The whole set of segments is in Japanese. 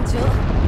こ。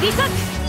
切り裂く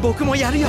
僕もやるよ。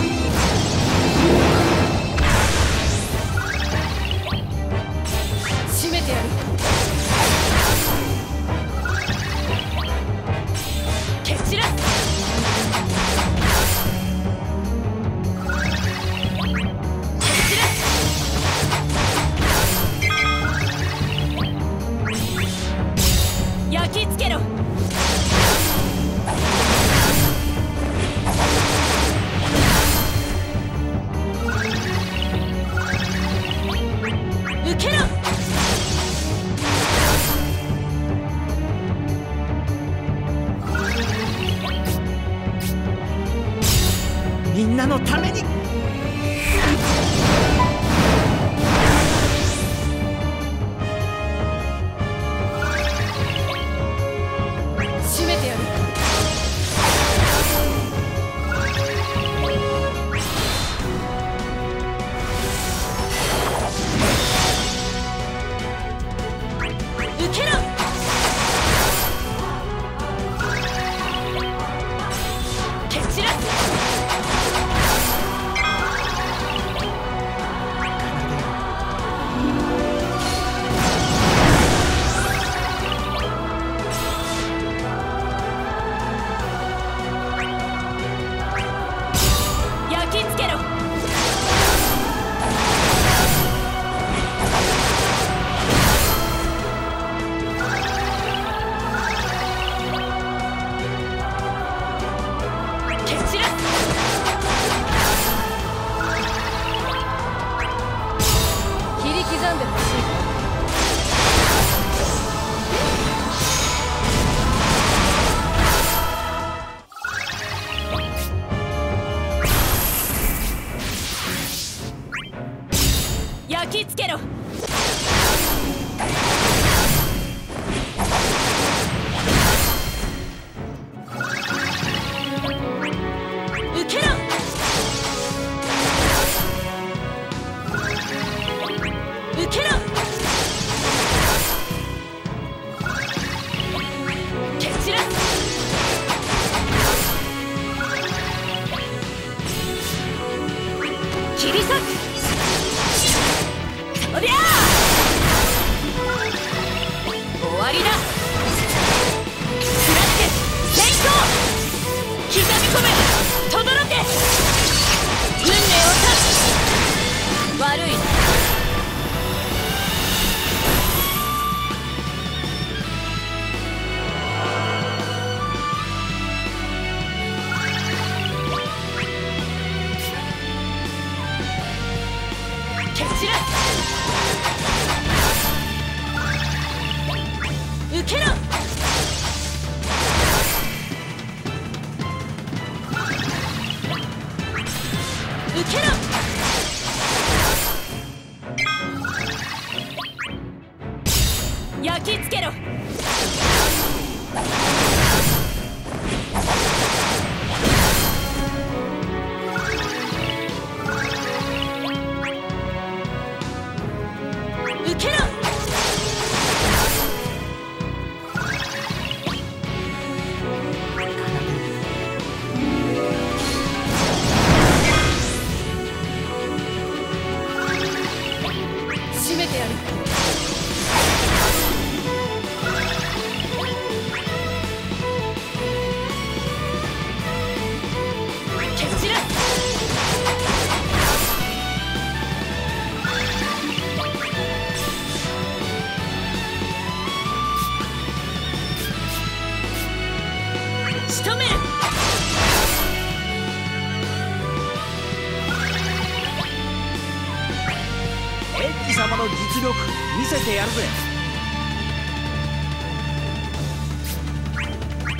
様の実力見せてやるぜ。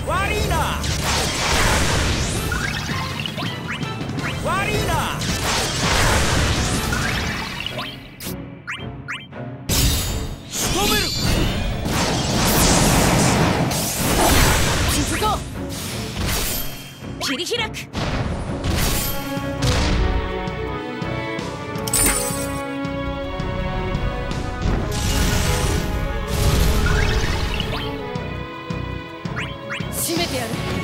悪いな悪いな仕留める。こう。切り開く。締めてやる。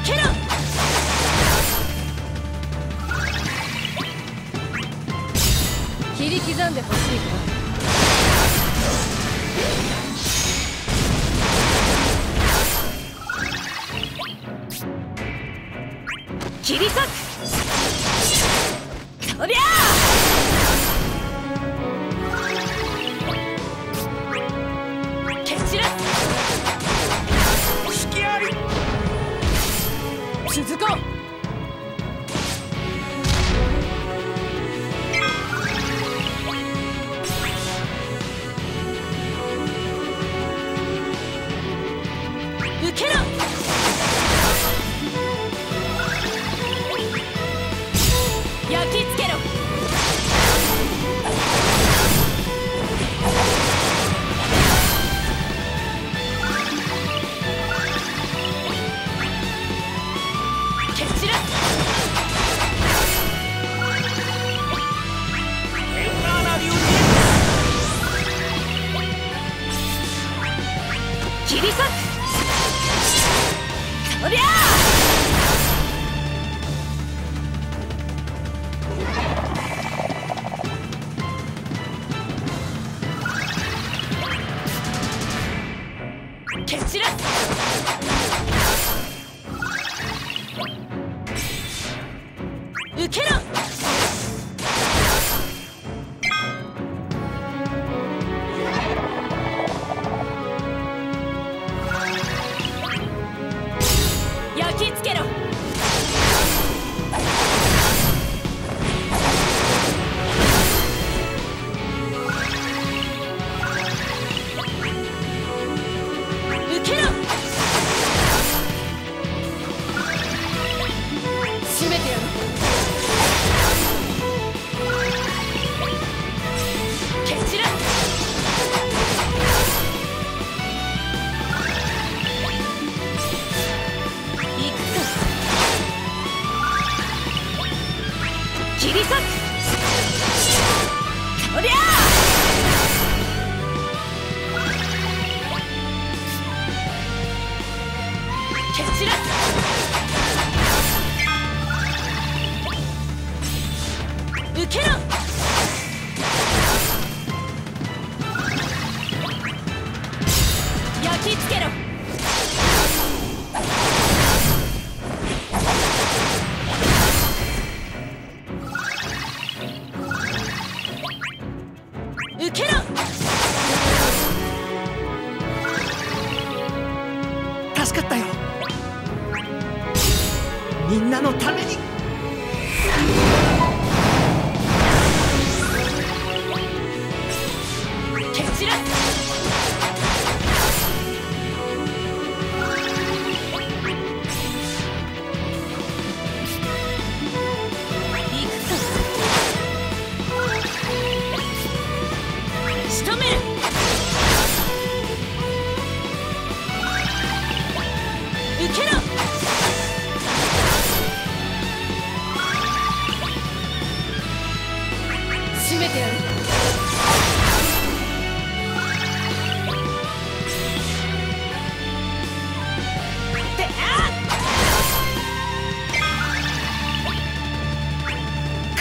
けろ。切り刻んでほしいか。しかったよ。みんなのために。蹴散ら行くか仕留める。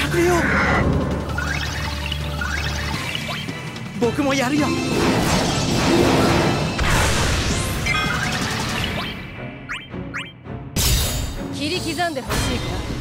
隠れよ。う僕もやるよ。切り刻んでほしいか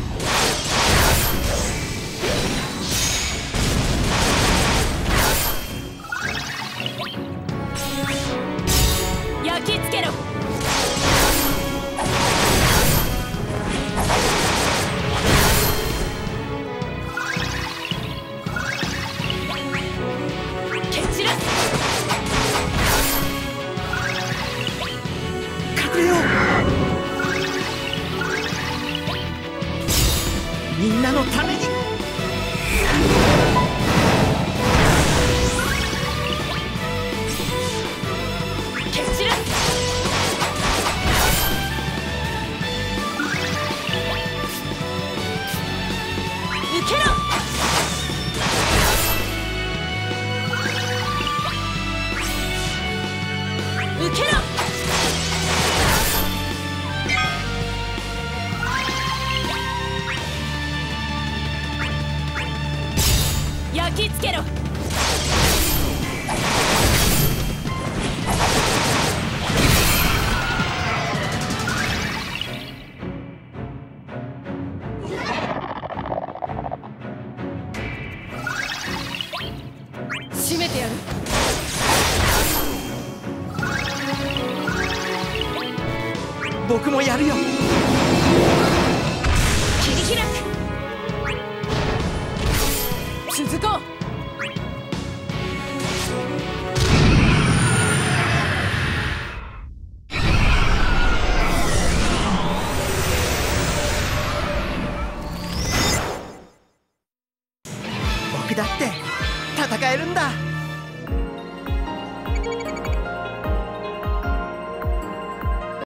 ろ